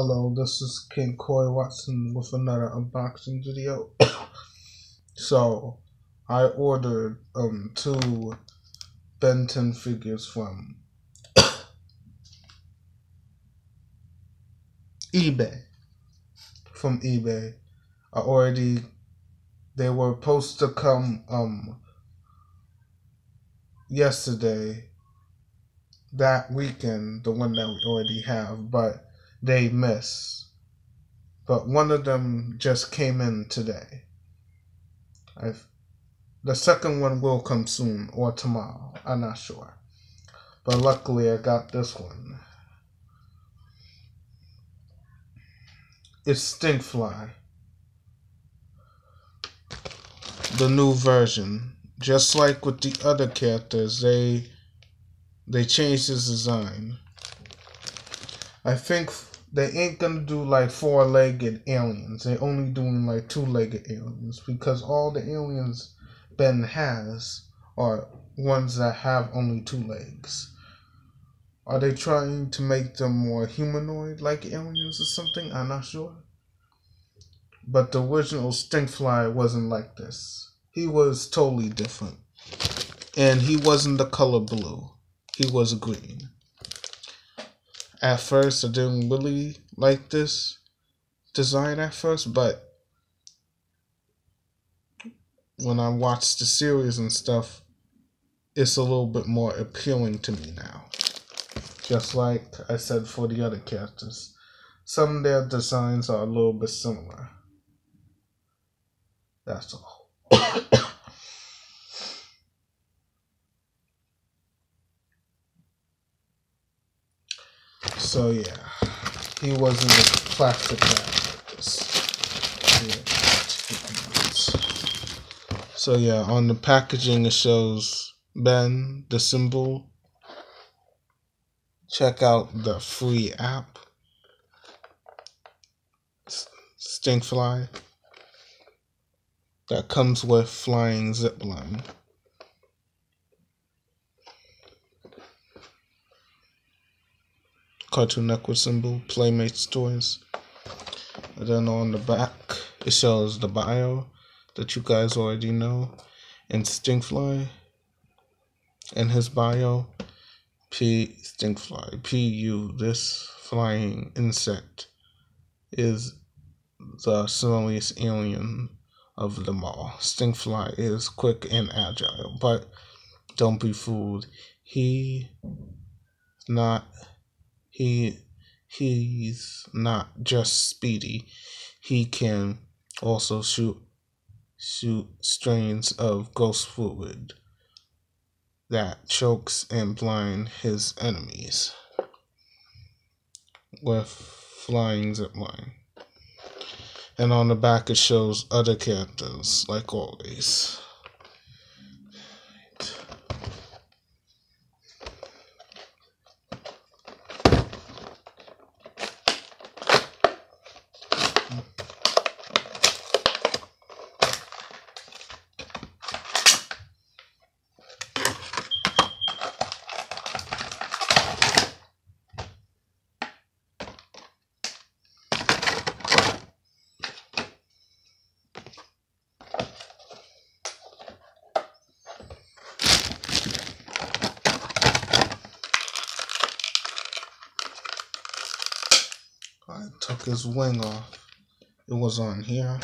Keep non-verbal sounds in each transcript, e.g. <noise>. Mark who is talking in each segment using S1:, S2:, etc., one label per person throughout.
S1: Hello, this is King Cory Watson with another unboxing video. <coughs> so, I ordered um two Ben 10 figures from <coughs> eBay. From eBay. I already they were supposed to come um yesterday that weekend, the one that we already have, but they miss. But one of them just came in today. I've, the second one will come soon or tomorrow. I'm not sure. But luckily, I got this one. It's Stinkfly. The new version. Just like with the other characters, they they changed his design. I think they ain't gonna do like four legged aliens. They only doing like two legged aliens because all the aliens Ben has are ones that have only two legs. Are they trying to make them more humanoid like aliens or something? I'm not sure. But the original Stinkfly wasn't like this. He was totally different. And he wasn't the color blue. He was green at first I didn't really like this design at first, but when I watch the series and stuff, it's a little bit more appealing to me now. Just like I said for the other characters. Some of their designs are a little bit similar. That's all. <coughs> So yeah, he was in the plastic bag. So yeah, on the packaging it shows Ben, the symbol. Check out the free app. Stinkfly. That comes with flying zipline. Cartoon Network symbol, Playmates toys. And then on the back, it shows the bio that you guys already know. And Stinkfly, in his bio, P Stinkfly, PU, this flying insect is the smelliest alien of them all. Stinkfly is quick and agile, but don't be fooled. He not he he's not just speedy. He can also shoot shoot strains of ghost fluid that chokes and blind his enemies with flying zipline. And on the back it shows other characters like always. I took his wing off. It was on here.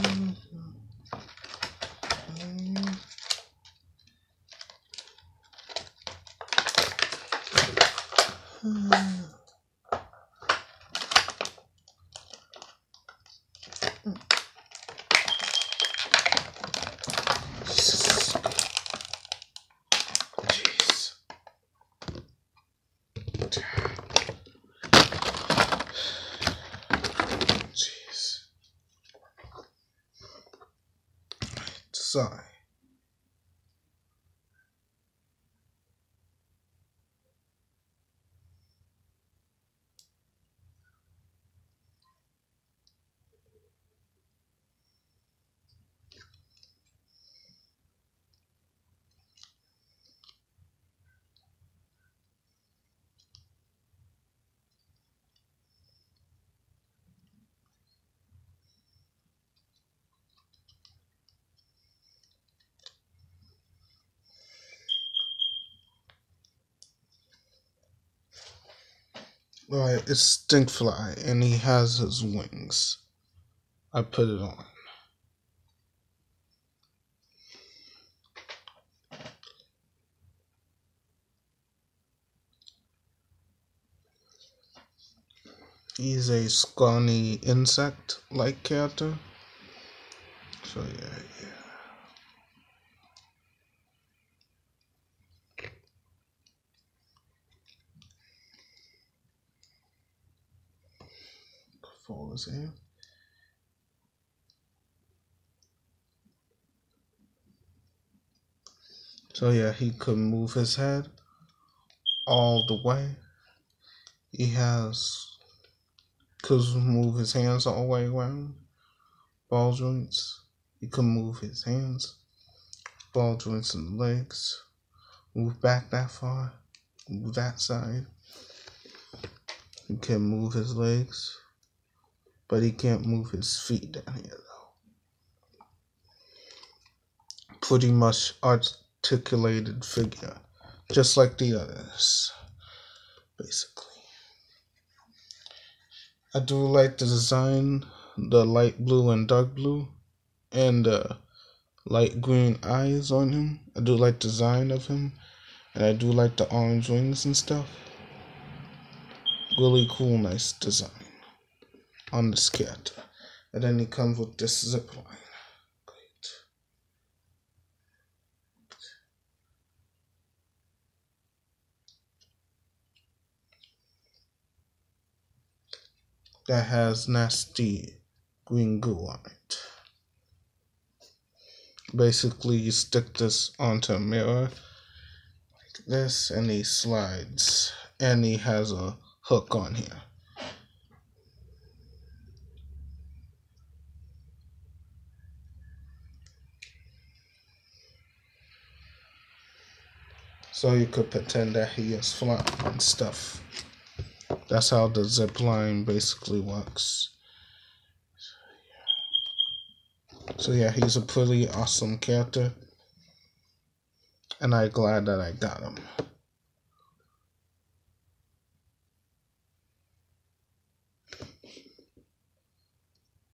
S1: Mm-hmm. Sigh. Alright, it's Stinkfly, and he has his wings. I put it on. He's a scrawny insect-like character. So yeah, yeah. His hand. So yeah, he could move his head all the way. He has could move his hands all the way around. Ball joints. He could move his hands. Ball joints and legs. Move back that far. Move that side. He can move his legs. But he can't move his feet down here though. Pretty much articulated figure. Just like the others. Basically. I do like the design, the light blue and dark blue, and the light green eyes on him. I do like the design of him, and I do like the orange wings and stuff. Really cool, nice design on the skirt. And then he comes with this zip line. that has nasty green goo on it. Basically, you stick this onto a mirror like this, and he slides, and he has a hook on here. So you could pretend that he is flying and stuff. That's how the zip line basically works. So yeah, he's a pretty awesome character. And I'm glad that I got him.